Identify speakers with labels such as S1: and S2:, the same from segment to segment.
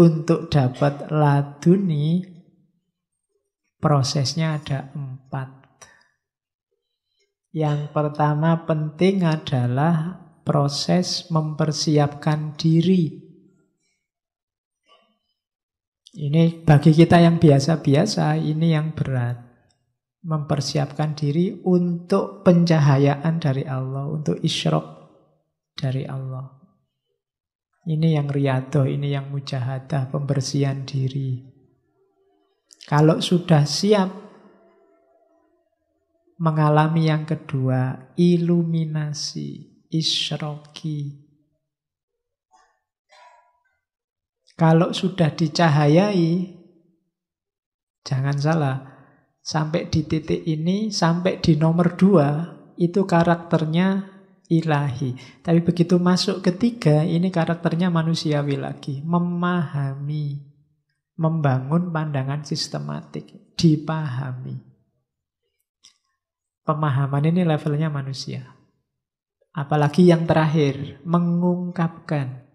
S1: untuk dapat laduni prosesnya ada empat. Yang pertama penting adalah proses mempersiapkan diri. Ini bagi kita yang biasa-biasa, ini yang berat mempersiapkan diri untuk pencahayaan dari Allah, untuk isyrok dari Allah. Ini yang riadoh, ini yang mujahadah, pembersihan diri. Kalau sudah siap mengalami yang kedua, iluminasi, isroki. Kalau sudah dicahayai, jangan salah, sampai di titik ini, sampai di nomor dua, itu karakternya ilahi. Tapi begitu masuk ketiga, ini karakternya manusiawi lagi. Memahami, membangun pandangan sistematik, dipahami. Pemahaman ini levelnya manusia. Apalagi yang terakhir, mengungkapkan.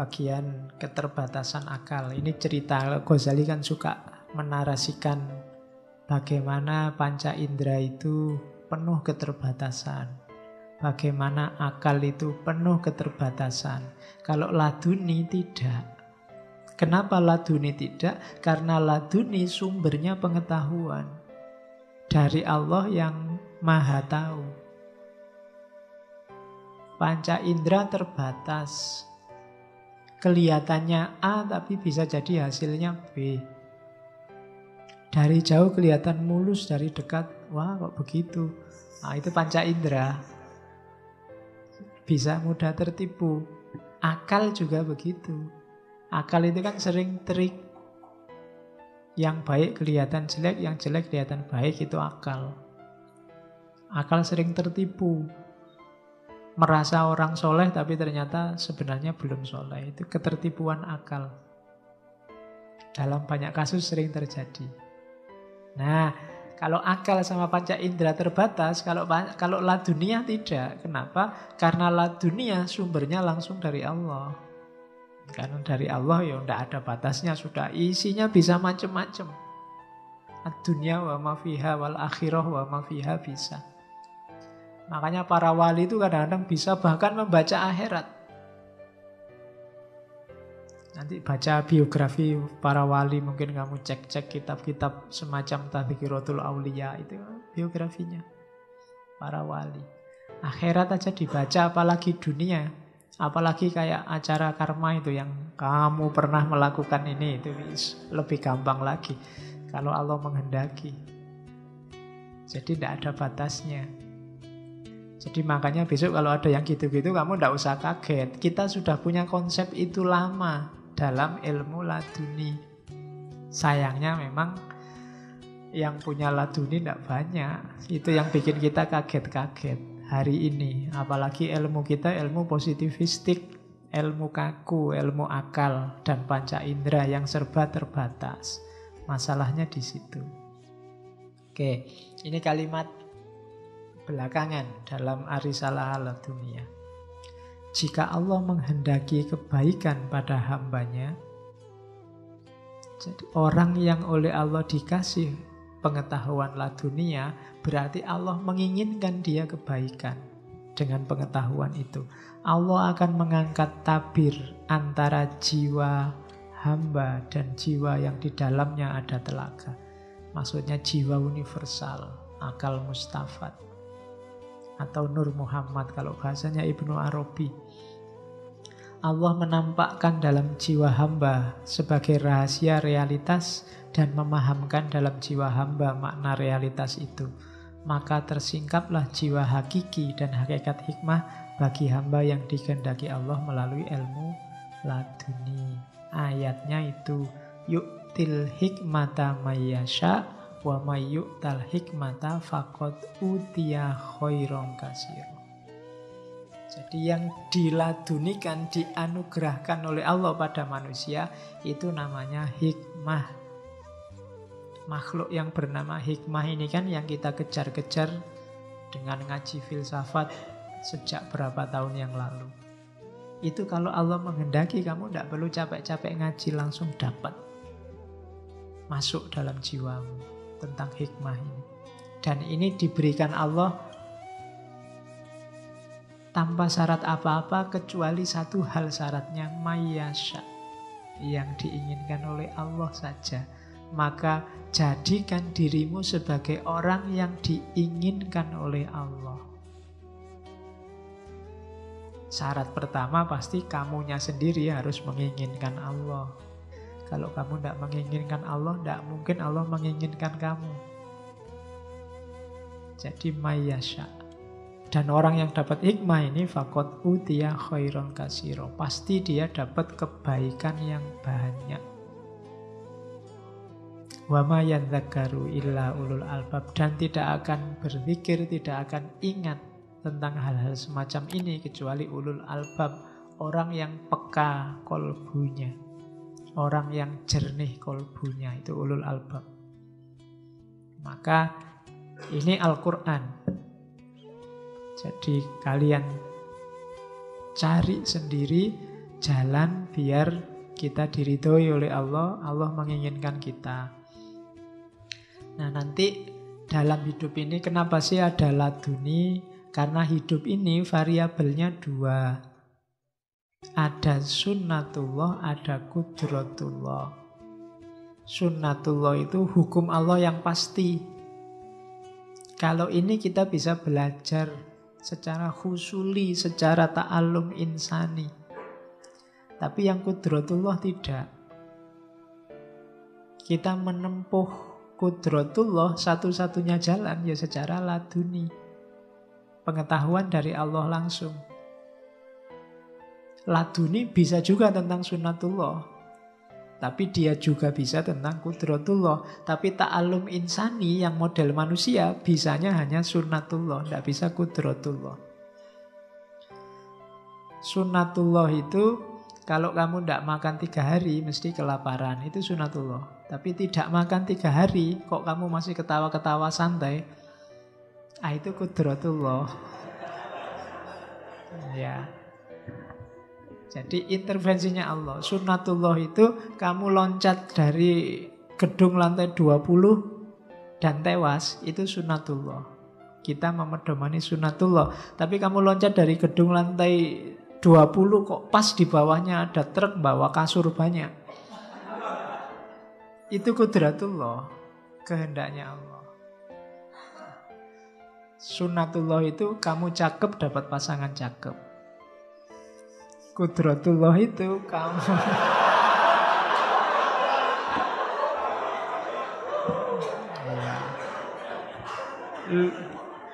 S1: Bagian keterbatasan akal. Ini cerita Ghazali kan suka menarasikan bagaimana panca indera itu penuh keterbatasan. Bagaimana akal itu penuh keterbatasan. Kalau laduni tidak. Kenapa laduni tidak? Karena laduni sumbernya pengetahuan dari Allah yang Maha Tahu. Panca indera terbatas, kelihatannya A tapi bisa jadi hasilnya B. Dari jauh kelihatan mulus, dari dekat, wah kok begitu. Nah, itu panca indera. Bisa mudah tertipu. Akal juga begitu. Akal itu kan sering trik. Yang baik kelihatan jelek, yang jelek kelihatan baik, itu akal. Akal sering tertipu merasa orang soleh tapi ternyata sebenarnya belum soleh. Itu ketertipuan akal. Dalam banyak kasus sering terjadi. Nah, kalau akal sama panca indera terbatas, kalau kalau la dunia tidak. Kenapa? Karena la dunia sumbernya langsung dari Allah. Karena dari Allah ya tidak ada batasnya sudah isinya bisa macam-macam. Dunia wa ma fiha wal akhirah wa ma fiha bisa. Makanya para wali itu kadang-kadang bisa bahkan membaca akhirat. Nanti baca biografi para wali, mungkin kamu cek-cek kitab-kitab semacam Tadhkiratul Aulia, itu biografinya. Para wali. Akhirat aja dibaca, apalagi dunia. Apalagi kayak acara karma itu yang kamu pernah melakukan ini, itu lebih gampang lagi. Kalau Allah menghendaki. Jadi tidak ada batasnya. Jadi makanya besok kalau ada yang gitu-gitu kamu tidak usah kaget. Kita sudah punya konsep itu lama dalam ilmu laduni. Sayangnya memang yang punya laduni tidak banyak. Itu yang bikin kita kaget-kaget hari ini. Apalagi ilmu kita ilmu positivistik, ilmu kaku, ilmu akal, dan panca indera yang serba terbatas. Masalahnya di situ. Oke, ini kalimat belakangan dalam arisalah ala dunia. Jika Allah menghendaki kebaikan pada hambanya, jadi orang yang oleh Allah dikasih pengetahuan dunia, berarti Allah menginginkan dia kebaikan dengan pengetahuan itu. Allah akan mengangkat tabir antara jiwa hamba dan jiwa yang di dalamnya ada telaga. Maksudnya jiwa universal, akal mustafat atau Nur Muhammad kalau bahasanya Ibnu Arabi. Allah menampakkan dalam jiwa hamba sebagai rahasia realitas dan memahamkan dalam jiwa hamba makna realitas itu. Maka tersingkaplah jiwa hakiki dan hakikat hikmah bagi hamba yang dikehendaki Allah melalui ilmu laduni. Ayatnya itu yuktil hikmata mayyasha' wa tal hikmata faqad utiya khairon kasir. Jadi yang diladunikan, dianugerahkan oleh Allah pada manusia itu namanya hikmah. Makhluk yang bernama hikmah ini kan yang kita kejar-kejar dengan ngaji filsafat sejak berapa tahun yang lalu. Itu kalau Allah menghendaki kamu tidak perlu capek-capek ngaji langsung dapat. Masuk dalam jiwamu tentang hikmah ini. Dan ini diberikan Allah tanpa syarat apa-apa kecuali satu hal syaratnya mayasya yang diinginkan oleh Allah saja. Maka jadikan dirimu sebagai orang yang diinginkan oleh Allah. Syarat pertama pasti kamunya sendiri harus menginginkan Allah kalau kamu tidak menginginkan Allah tidak mungkin Allah menginginkan kamu jadi mayasya dan orang yang dapat hikmah ini fakot utia khairon kasiro. Pasti dia dapat kebaikan yang banyak. Wama yadzakaru illa ulul albab. Dan tidak akan berpikir, tidak akan ingat tentang hal-hal semacam ini kecuali ulul albab. Orang yang peka kolbunya. Orang yang jernih kolbunya. Itu ulul albab. Maka ini Al-Quran jadi kalian cari sendiri jalan biar kita diridhoi oleh Allah, Allah menginginkan kita. Nah nanti dalam hidup ini kenapa sih ada laduni? Karena hidup ini variabelnya dua. Ada sunnatullah, ada kudratullah. Sunnatullah itu hukum Allah yang pasti. Kalau ini kita bisa belajar secara khusuli, secara ta'alum insani. Tapi yang kudratullah tidak. Kita menempuh kudratullah satu-satunya jalan ya secara laduni. Pengetahuan dari Allah langsung. Laduni bisa juga tentang sunnatullah. Tapi dia juga bisa tentang kudratullah. Tapi ta'alum insani yang model manusia bisanya hanya sunnatullah, tidak bisa kudratullah. Sunnatullah itu kalau kamu tidak makan tiga hari mesti kelaparan, itu sunnatullah. Tapi tidak makan tiga hari, kok kamu masih ketawa-ketawa santai, ah itu kudratullah. Ya, jadi intervensinya Allah. Sunnatullah itu kamu loncat dari gedung lantai 20 dan tewas, itu sunnatullah. Kita memedomani sunnatullah. Tapi kamu loncat dari gedung lantai 20 kok pas di bawahnya ada truk bawa kasur banyak. Itu kudratullah, kehendaknya Allah. Sunnatullah itu kamu cakep dapat pasangan cakep. Kudratullah itu kamu.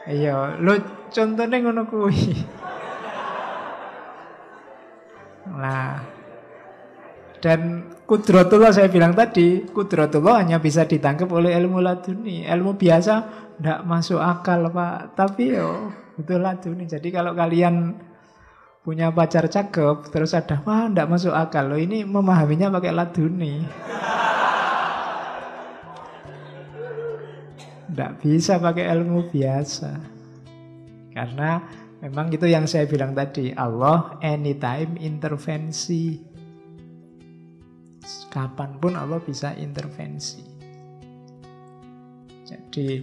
S1: Iya, lo contohnya ngono kuwi. Nah, dan kudratullah saya bilang tadi, kudratullah hanya bisa ditangkap oleh ilmu laduni. Ilmu biasa tidak masuk akal, Pak. Tapi yo, betul laduni. Jadi kalau kalian punya pacar cakep terus ada wah ndak masuk akal loh ini memahaminya pakai laduni. Ndak bisa pakai ilmu biasa. Karena memang itu yang saya bilang tadi Allah anytime intervensi. Kapan pun Allah bisa intervensi. Jadi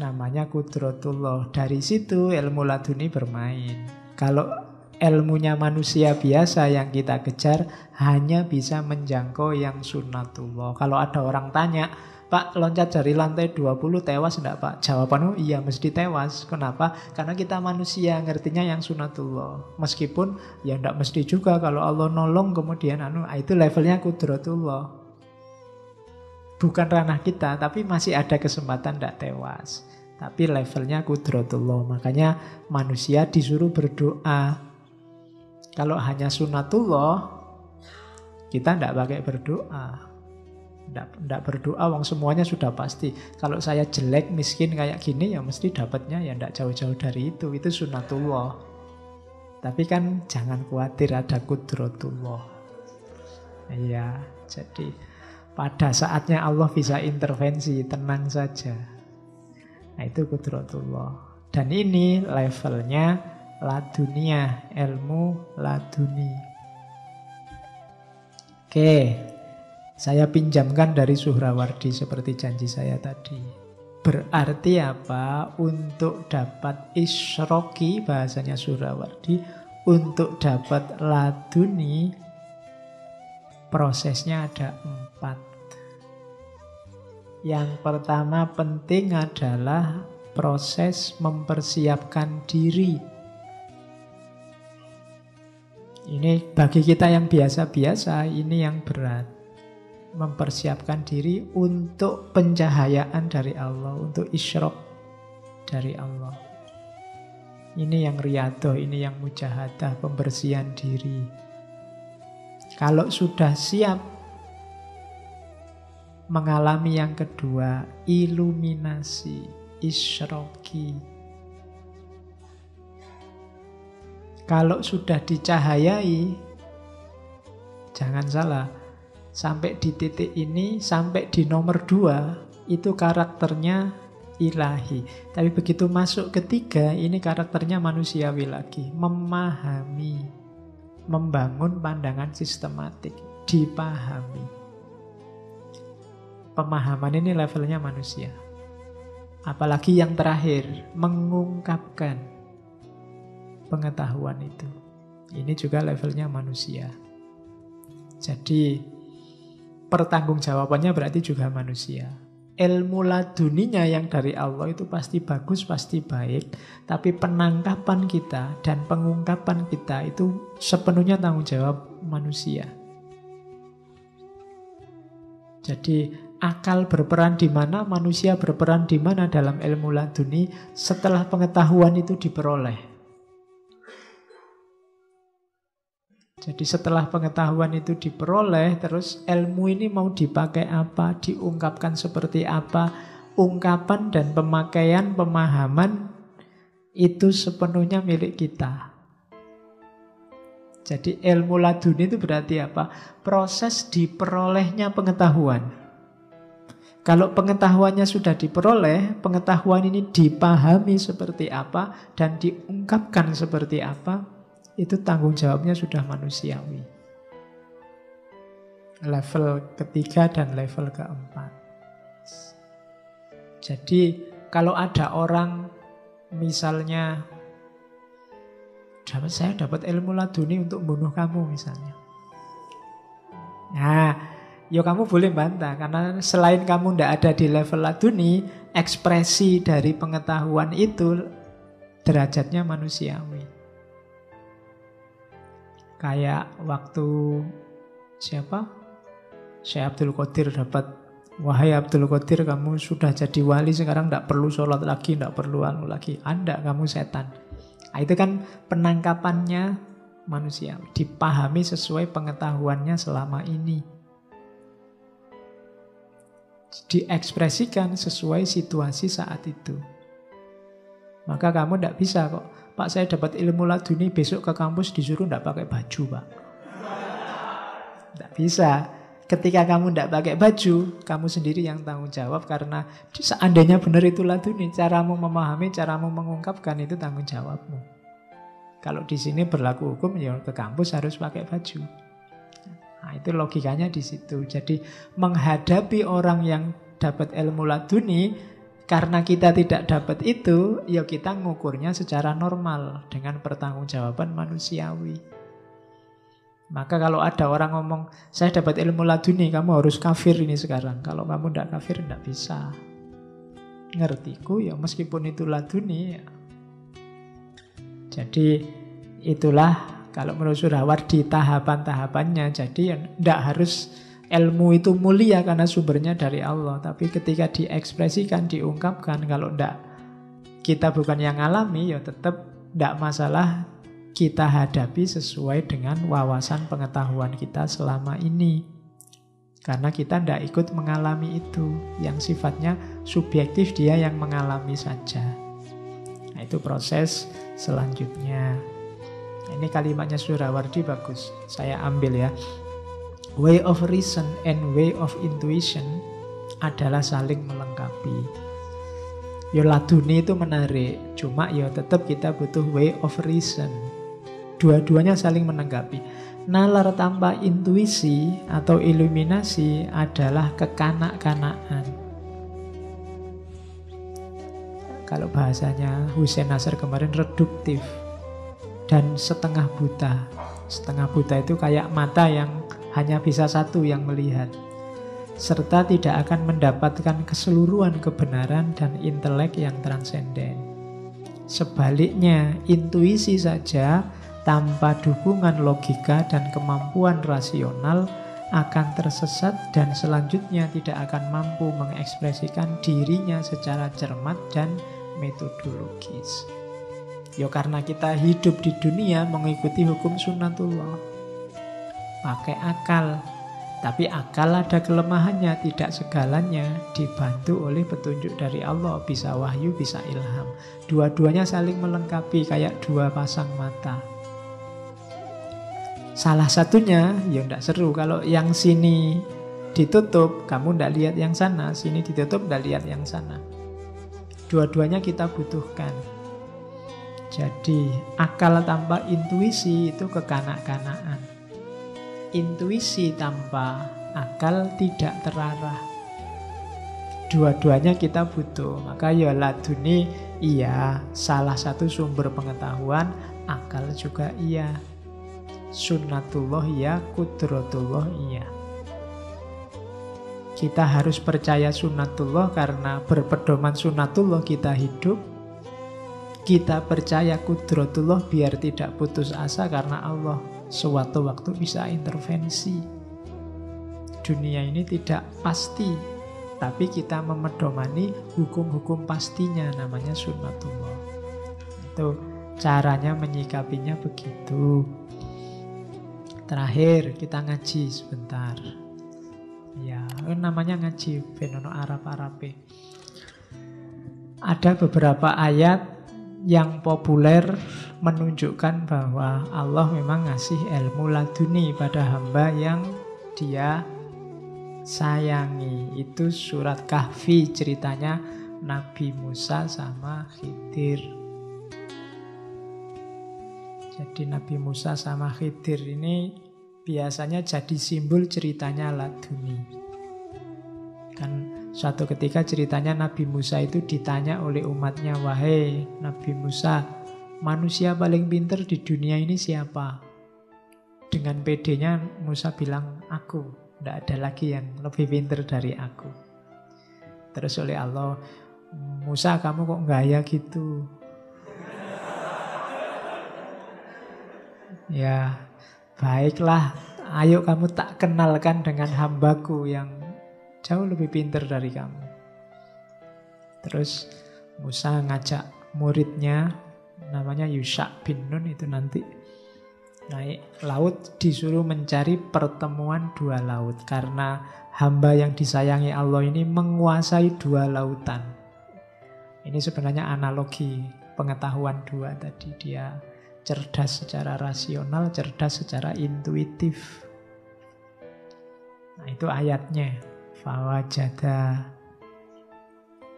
S1: namanya kudrotullah dari situ ilmu laduni bermain. Kalau ilmunya manusia biasa yang kita kejar hanya bisa menjangkau yang sunnatullah. Kalau ada orang tanya, Pak loncat dari lantai 20 tewas enggak Pak? Jawabannya iya mesti tewas. Kenapa? Karena kita manusia ngertinya yang sunatullah. Meskipun ya enggak mesti juga kalau Allah nolong kemudian anu ah, itu levelnya kudratullah. Bukan ranah kita tapi masih ada kesempatan enggak tewas. Tapi levelnya kudratullah. Makanya manusia disuruh berdoa. Kalau hanya sunatullah, kita tidak pakai berdoa. Tidak berdoa, wong semuanya sudah pasti. Kalau saya jelek, miskin kayak gini, ya mesti dapatnya ya tidak jauh-jauh dari itu. Itu sunatullah. Tapi kan jangan khawatir ada kudrotullah. Iya, jadi pada saatnya Allah bisa intervensi, tenang saja. Nah itu kudrotullah. Dan ini levelnya ladunia, ilmu laduni. Oke, saya pinjamkan dari Suhrawardi seperti janji saya tadi. Berarti apa? Untuk dapat isroki, bahasanya Suhrawardi, untuk dapat laduni, prosesnya ada empat. Yang pertama penting adalah proses mempersiapkan diri. Ini bagi kita yang biasa-biasa, ini yang berat mempersiapkan diri untuk pencahayaan dari Allah, untuk isyrok dari Allah. Ini yang riado, ini yang mujahadah, pembersihan diri. Kalau sudah siap mengalami yang kedua, iluminasi, isroki. Kalau sudah dicahayai, jangan salah, sampai di titik ini, sampai di nomor dua, itu karakternya ilahi. Tapi begitu masuk ketiga, ini karakternya manusiawi lagi. Memahami, membangun pandangan sistematik, dipahami. Pemahaman ini levelnya manusia. Apalagi yang terakhir, mengungkapkan pengetahuan itu. Ini juga levelnya manusia. Jadi pertanggungjawabannya berarti juga manusia. Ilmu laduninya yang dari Allah itu pasti bagus, pasti baik. Tapi penangkapan kita dan pengungkapan kita itu sepenuhnya tanggung jawab manusia. Jadi akal berperan di mana, manusia berperan di mana dalam ilmu laduni setelah pengetahuan itu diperoleh. Jadi setelah pengetahuan itu diperoleh, terus ilmu ini mau dipakai apa, diungkapkan seperti apa, ungkapan dan pemakaian pemahaman itu sepenuhnya milik kita. Jadi ilmu laduni itu berarti apa? Proses diperolehnya pengetahuan. Kalau pengetahuannya sudah diperoleh, pengetahuan ini dipahami seperti apa dan diungkapkan seperti apa, itu tanggung jawabnya sudah manusiawi. Level ketiga dan level keempat. Jadi kalau ada orang misalnya dapat saya dapat ilmu laduni untuk membunuh kamu misalnya. Nah, ya kamu boleh bantah karena selain kamu tidak ada di level laduni, ekspresi dari pengetahuan itu derajatnya manusiawi. Kayak waktu siapa? Syekh Abdul Qadir dapat Wahai Abdul Qadir kamu sudah jadi wali sekarang tidak perlu sholat lagi, tidak perlu anu lagi. Anda kamu setan. Nah, itu kan penangkapannya manusia. Dipahami sesuai pengetahuannya selama ini. Diekspresikan sesuai situasi saat itu. Maka kamu tidak bisa kok Pak saya dapat ilmu laduni besok ke kampus disuruh tidak pakai baju pak. Tidak bisa. Ketika kamu tidak pakai baju, kamu sendiri yang tanggung jawab karena seandainya benar itu laduni, caramu memahami, caramu mengungkapkan itu tanggung jawabmu. Kalau di sini berlaku hukum, ya ke kampus harus pakai baju. Nah, itu logikanya di situ. Jadi menghadapi orang yang dapat ilmu laduni, karena kita tidak dapat itu, ya kita ngukurnya secara normal dengan pertanggungjawaban manusiawi. Maka kalau ada orang ngomong, saya dapat ilmu laduni, kamu harus kafir ini sekarang. Kalau kamu tidak kafir, tidak bisa. Ngertiku ya meskipun itu laduni. Ya. Jadi itulah kalau menurut Surawardi tahapan-tahapannya. Jadi tidak harus ilmu itu mulia karena sumbernya dari Allah. Tapi ketika diekspresikan, diungkapkan, kalau tidak kita bukan yang alami, ya tetap tidak masalah kita hadapi sesuai dengan wawasan pengetahuan kita selama ini. Karena kita tidak ikut mengalami itu. Yang sifatnya subjektif dia yang mengalami saja. Nah itu proses selanjutnya. Ini kalimatnya Surawardi bagus. Saya ambil ya. Way of reason and way of intuition adalah saling melengkapi. Yo laduni itu menarik, cuma yo tetap kita butuh way of reason. Dua-duanya saling menanggapi. Nalar tanpa intuisi atau iluminasi adalah kekanak-kanakan. Kalau bahasanya Hussein Nasr kemarin reduktif dan setengah buta. Setengah buta itu kayak mata yang hanya bisa satu yang melihat serta tidak akan mendapatkan keseluruhan kebenaran dan intelek yang transenden. Sebaliknya, intuisi saja tanpa dukungan logika dan kemampuan rasional akan tersesat dan selanjutnya tidak akan mampu mengekspresikan dirinya secara cermat dan metodologis. Ya karena kita hidup di dunia mengikuti hukum sunnatullah. Pakai akal, tapi akal ada kelemahannya, tidak segalanya dibantu oleh petunjuk dari Allah, bisa wahyu, bisa ilham. Dua-duanya saling melengkapi kayak dua pasang mata. Salah satunya ya tidak seru kalau yang sini ditutup, kamu tidak lihat yang sana, sini ditutup, tidak lihat yang sana. Dua-duanya kita butuhkan. Jadi akal tanpa intuisi itu kekanak-kanakan intuisi tanpa akal tidak terarah. Dua-duanya kita butuh. Maka ya laduni iya, salah satu sumber pengetahuan, akal juga iya. Sunnatullah iya, kudrotullah iya. Kita harus percaya sunnatullah karena berpedoman sunnatullah kita hidup. Kita percaya kudrotullah biar tidak putus asa karena Allah Suatu waktu bisa intervensi. Dunia ini tidak pasti, tapi kita memedomani hukum-hukum pastinya namanya sunnatullah. Itu caranya menyikapinya begitu. Terakhir kita ngaji sebentar. Ya, namanya ngaji Benono Arab Arabe. Ada beberapa ayat yang populer menunjukkan bahwa Allah memang ngasih ilmu laduni pada hamba yang dia sayangi. Itu surat kahfi ceritanya Nabi Musa sama Khidir. Jadi Nabi Musa sama Khidir ini biasanya jadi simbol ceritanya laduni. Kan Suatu ketika ceritanya Nabi Musa itu ditanya oleh umatnya, Wahai Nabi Musa, manusia paling pinter di dunia ini siapa? Dengan pedenya Musa bilang, aku. Tidak ada lagi yang lebih pinter dari aku. Terus oleh Allah, Musa kamu kok gaya gitu? ya, baiklah. Ayo kamu tak kenalkan dengan hambaku yang jauh lebih pinter dari kamu. Terus Musa ngajak muridnya namanya Yusha bin Nun itu nanti naik laut disuruh mencari pertemuan dua laut karena hamba yang disayangi Allah ini menguasai dua lautan. Ini sebenarnya analogi pengetahuan dua tadi dia cerdas secara rasional, cerdas secara intuitif. Nah, itu ayatnya. Fawajada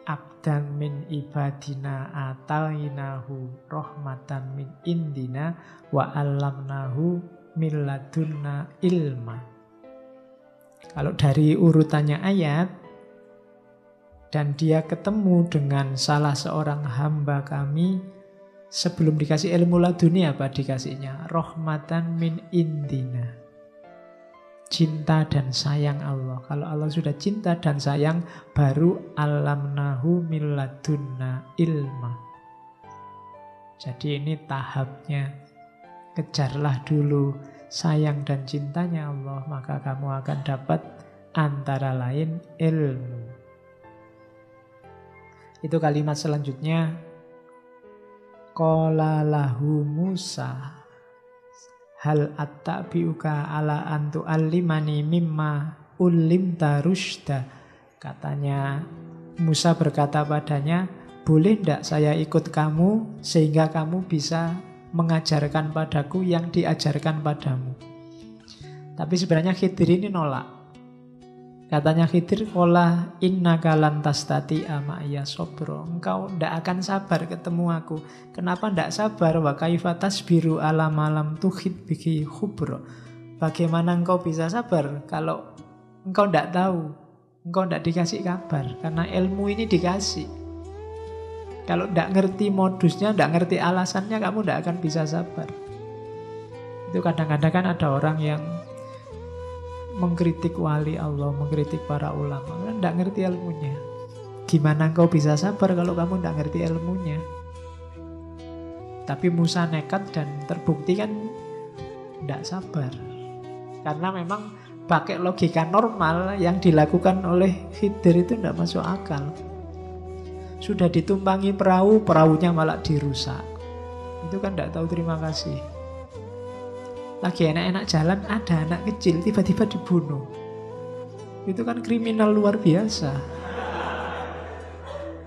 S1: abdan min ibadina atainahu rohmatan min indina wa alamnahu milladunna ilma. Kalau dari urutannya ayat dan dia ketemu dengan salah seorang hamba kami sebelum dikasih ilmu laduni apa dikasihnya? Rohmatan min indina cinta dan sayang Allah. Kalau Allah sudah cinta dan sayang, baru alamnahu milladunna ilma. Jadi ini tahapnya. Kejarlah dulu sayang dan cintanya Allah, maka kamu akan dapat antara lain ilmu. Itu kalimat selanjutnya. Qala lahu Musa Hal attabiuka ala antu alimani mimma ulim tarushda. Katanya Musa berkata padanya, boleh tidak saya ikut kamu sehingga kamu bisa mengajarkan padaku yang diajarkan padamu. Tapi sebenarnya Khidir ini nolak. Katanya Khidir, Ola inna kalantas tati iya sobro. Engkau ndak akan sabar ketemu aku. Kenapa ndak sabar? Wa kaifatas biru alam alam tuhid biki khubro. Bagaimana engkau bisa sabar kalau engkau ndak tahu, engkau ndak dikasih kabar. Karena ilmu ini dikasih. Kalau ndak ngerti modusnya, ndak ngerti alasannya, kamu ndak akan bisa sabar. Itu kadang-kadang kan ada orang yang mengkritik wali Allah, mengkritik para ulama, kan tidak ngerti ilmunya. Gimana kau bisa sabar kalau kamu tidak ngerti ilmunya? Tapi Musa nekat dan terbukti kan tidak sabar. Karena memang pakai logika normal yang dilakukan oleh Khidir itu tidak masuk akal. Sudah ditumpangi perahu, perahunya malah dirusak. Itu kan tidak tahu terima kasih lagi enak-enak jalan ada anak kecil tiba-tiba dibunuh. Itu kan kriminal luar biasa.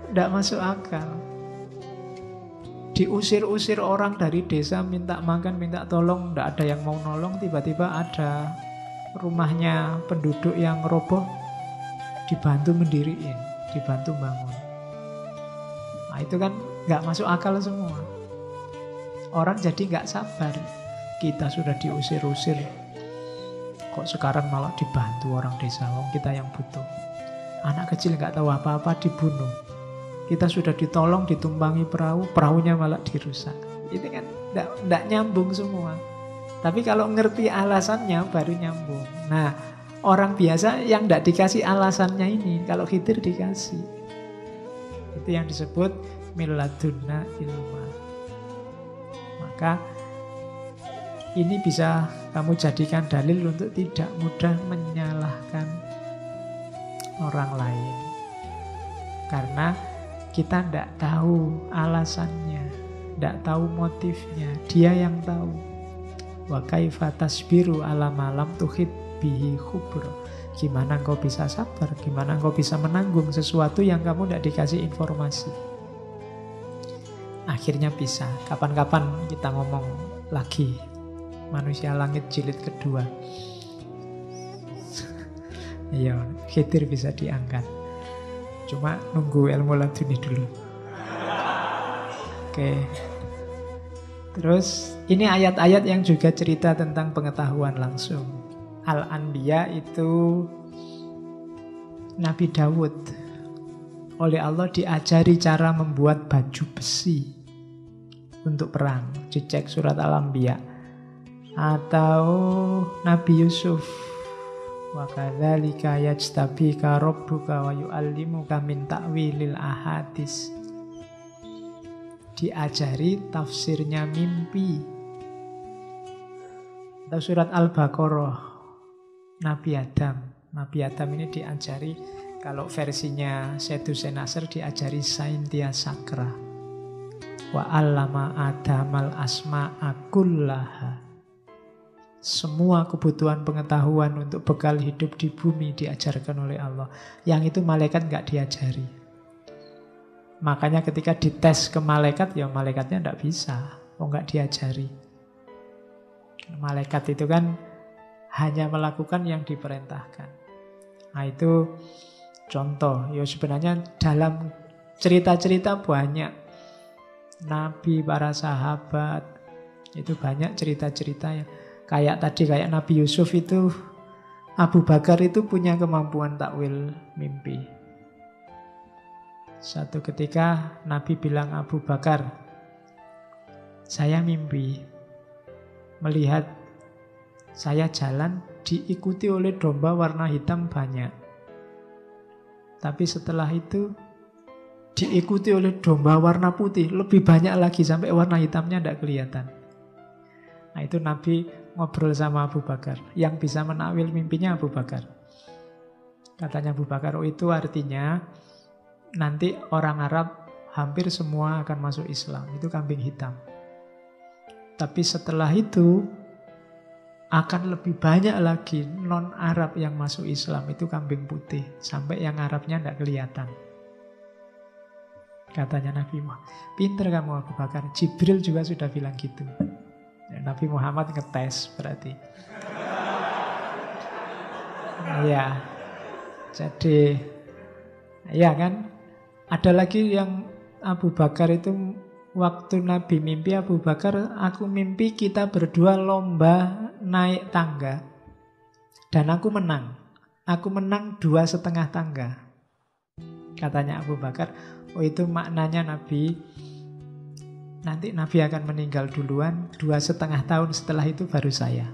S1: Tidak masuk akal. Diusir-usir orang dari desa minta makan minta tolong tidak ada yang mau nolong tiba-tiba ada rumahnya penduduk yang roboh dibantu mendiriin dibantu bangun. Nah itu kan nggak masuk akal semua. Orang jadi nggak sabar kita sudah diusir-usir. Kok sekarang malah dibantu orang desa, wong kita yang butuh. Anak kecil nggak tahu apa-apa dibunuh. Kita sudah ditolong, ditumpangi perahu, perahunya malah dirusak. Ini kan tidak nyambung semua. Tapi kalau ngerti alasannya baru nyambung. Nah, orang biasa yang tidak dikasih alasannya ini, kalau khidir dikasih. Itu yang disebut miladunna ilma. Maka ini bisa kamu jadikan dalil untuk tidak mudah menyalahkan orang lain. Karena kita tidak tahu alasannya, tidak tahu motifnya, dia yang tahu. Wa kaifa tasbiru ala malam tuhid bihi khubro. Gimana kau bisa sabar, gimana kau bisa menanggung sesuatu yang kamu tidak dikasih informasi. Akhirnya bisa, kapan-kapan kita ngomong lagi Manusia Langit jilid kedua. Iya, Khidir bisa diangkat. Cuma nunggu ilmu laduni dulu. Oke. Terus ini ayat-ayat yang juga cerita tentang pengetahuan langsung. Al-Anbiya itu Nabi Dawud oleh Allah diajari cara membuat baju besi untuk perang. Dicek surat Al-Anbiya atau Nabi Yusuf. Wa kadzalika yajtabika rabbuka wa yu'allimuka min ta'wilil ahadis. Diajari tafsirnya mimpi. Atau surat Al-Baqarah. Nabi Adam. Nabi Adam ini diajari kalau versinya Sedu Senasar diajari Saintia Sakra. Wa allama adamal asma'a kullaha semua kebutuhan pengetahuan untuk bekal hidup di bumi diajarkan oleh Allah. Yang itu malaikat nggak diajari. Makanya ketika dites ke malaikat, ya malaikatnya nggak bisa. Oh nggak diajari. Malaikat itu kan hanya melakukan yang diperintahkan. Nah itu contoh. Ya sebenarnya dalam cerita-cerita banyak. Nabi, para sahabat, itu banyak cerita-cerita yang Kayak tadi kayak Nabi Yusuf itu Abu Bakar itu punya kemampuan takwil mimpi. Satu ketika Nabi bilang Abu Bakar, saya mimpi melihat saya jalan diikuti oleh domba warna hitam banyak. Tapi setelah itu diikuti oleh domba warna putih lebih banyak lagi sampai warna hitamnya tidak kelihatan. Nah itu Nabi ngobrol sama Abu Bakar. Yang bisa menakwil mimpinya Abu Bakar. Katanya Abu Bakar, oh itu artinya nanti orang Arab hampir semua akan masuk Islam. Itu kambing hitam. Tapi setelah itu akan lebih banyak lagi non-Arab yang masuk Islam. Itu kambing putih. Sampai yang Arabnya tidak kelihatan. Katanya Nabi Muhammad. Pinter kamu Abu Bakar. Jibril juga sudah bilang gitu. Nabi Muhammad ngetes berarti. Iya. Jadi ya kan ada lagi yang Abu Bakar itu waktu Nabi mimpi Abu Bakar aku mimpi kita berdua lomba naik tangga dan aku menang. Aku menang dua setengah tangga. Katanya Abu Bakar, oh itu maknanya Nabi nanti Nabi akan meninggal duluan dua setengah tahun setelah itu baru saya.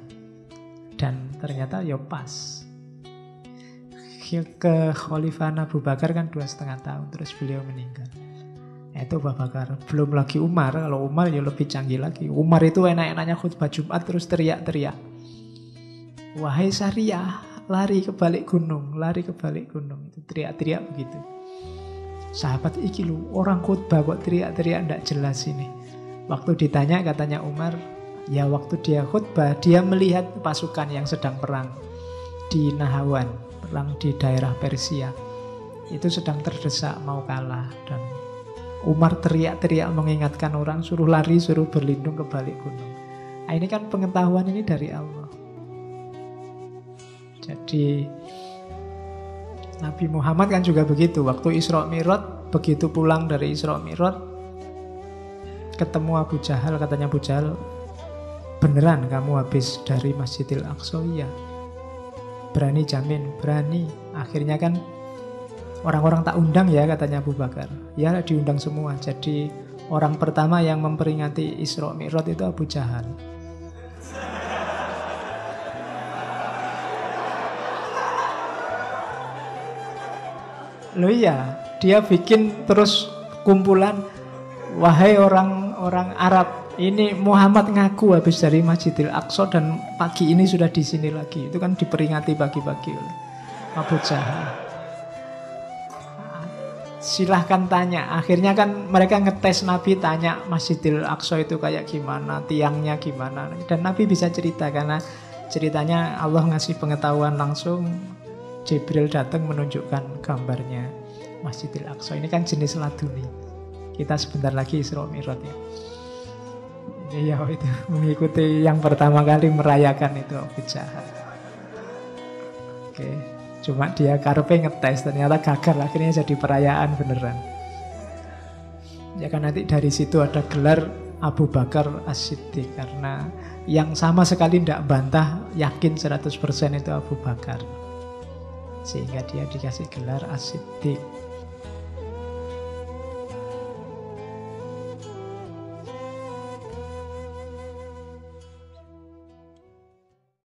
S1: Dan ternyata ya pas. Ke Khalifah Abu Bakar kan dua setengah tahun terus beliau meninggal. Itu Abu Bakar. Belum lagi Umar. Kalau Umar ya lebih canggih lagi. Umar itu enak-enaknya khutbah Jumat terus teriak-teriak. Wahai Syariah lari ke balik gunung lari ke balik gunung. Itu teriak-teriak begitu sahabat iki lu orang khutbah kok teriak-teriak ndak jelas ini. Waktu ditanya katanya Umar ya waktu dia khutbah dia melihat pasukan yang sedang perang di Nahawan perang di daerah Persia. Itu sedang terdesak mau kalah dan Umar teriak-teriak mengingatkan orang suruh lari suruh berlindung ke balik gunung. Nah, ini kan pengetahuan ini dari Allah. Jadi Nabi Muhammad kan juga begitu waktu Isra Mi'raj begitu pulang dari Isra Mi'raj ketemu Abu Jahal katanya Abu Jahal beneran kamu habis dari Masjidil Aqsa iya Berani jamin, berani. Akhirnya kan orang-orang tak undang ya katanya Abu Bakar. Ya diundang semua. Jadi orang pertama yang memperingati Isra Mi'raj itu Abu Jahal. Loh iya, dia bikin terus kumpulan wahai orang-orang Arab ini Muhammad ngaku habis dari Masjidil Aqsa dan pagi ini sudah di sini lagi. Itu kan diperingati pagi-pagi oleh Abu Jahal. Silahkan tanya. Akhirnya kan mereka ngetes Nabi tanya Masjidil Aqsa itu kayak gimana, tiangnya gimana. Dan Nabi bisa cerita karena ceritanya Allah ngasih pengetahuan langsung. Jibril datang menunjukkan gambarnya Masjidil Aqsa. Ini kan jenis laduni. Kita sebentar lagi Isra Mi'raj ya. Iya itu mengikuti yang pertama kali merayakan itu Abu. Oke, cuma dia karpe ngetes ternyata gagal akhirnya jadi perayaan beneran. Ya kan nanti dari situ ada gelar Abu Bakar As-Siddiq karena yang sama sekali tidak bantah yakin 100% itu Abu Bakar. Sehingga dia dikasih gelar As-Siddiq.